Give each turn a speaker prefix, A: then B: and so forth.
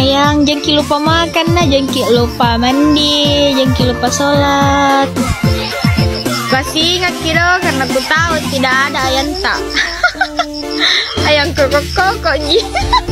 A: ayang jengki lupa makan nah jengki lupa mandi jengki lupa sholat
B: pasti ingat kira karena ku tahu tidak ada ayam tak. ayam kokok kokok ji.